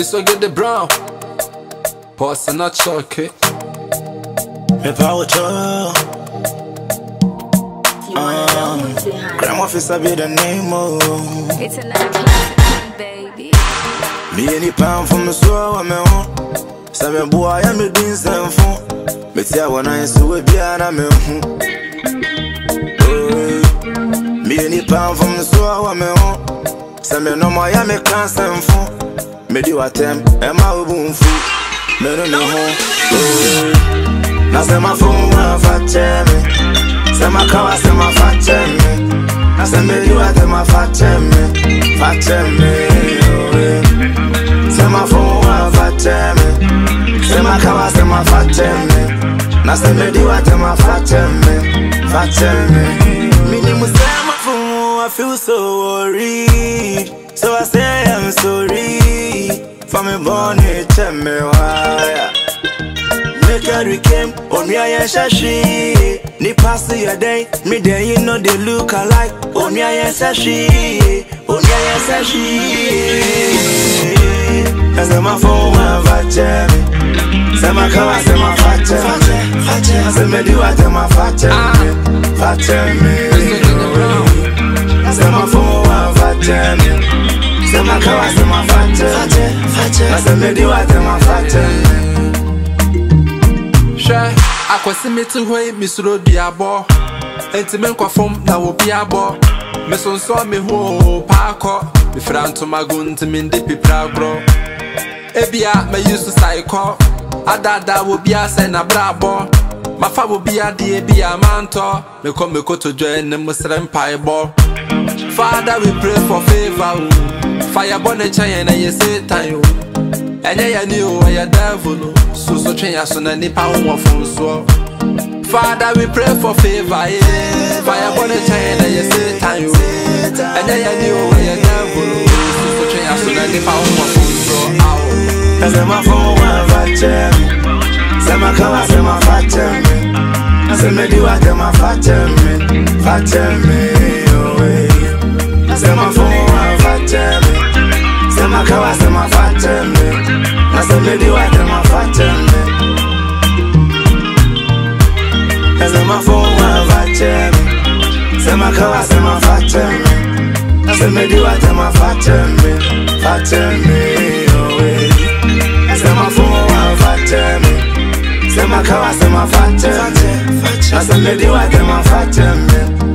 it's so good the brown. Boss and not chocolate. Me power chop. Um, Cryme officer be the name of It's another classic, baby. me any pound from the soul I'm on. Seven boy, I am a bean seven phone. Me tia when I so we be an I'm Me any pound from the soul I'm on. Seven no more, I am a can seven phone. Me do them, and my food. Me no know home. Na sema phone wa fache me. Sema kawa sema fache me. Na sema di wa sema fache me. Fache me. Sema phone wa fache me. Sema kawa sema fache me. Na sema di wa sema fache me. Fache me. Mini musema phone I feel so worried. So I say I'm sorry. For me it, tell me why. Make her came on me I shashi. Ni pass your day, me then you know they look alike. On me I shashi. On me I shashi. As my phone one vache me. Sema kawa sema fache me. Fache. Sema di wa tema fache me. Fache me. Sema phone one vache me. Sema kawa fache. fatches. As a lady, what am I fatches? Sure, I could see me to wait, Miss Rodiabo. And to make a form that will be a ball. Miss Ebia, my used to psycho. Adada will be a send Mafa brabo. My father will be a dear, be a mantor. Me come. Father, we pray for favor. Oh. Fire burn the na and you say time. Oh. Ɛnyɛ yɛ ni o ɛyɛ devil no soso twe yɛ so na nipa ho wɔ fonsoɔ father we pray for favour ye fayɛbɔ ne kyɛn na yɛ satan o ɛnyɛ yɛ ni o ɛyɛ devil no soso twe yɛ so na nipa ho wɔ fonsoɔ awo. Sema phone wa fache me. Sema kawa sema fache me. Sema di wa sema fache me. Fache me. Oh, eh. Sema phone wa Sema di wa sema fache me. Sema phone wa fache me. Sema kawa sema fache me. Sema di wa sema fache me. Fache me. Oh, eh. Sema phone wa fache me. Sema kawa sema fache me. Sema di wa sema fache me.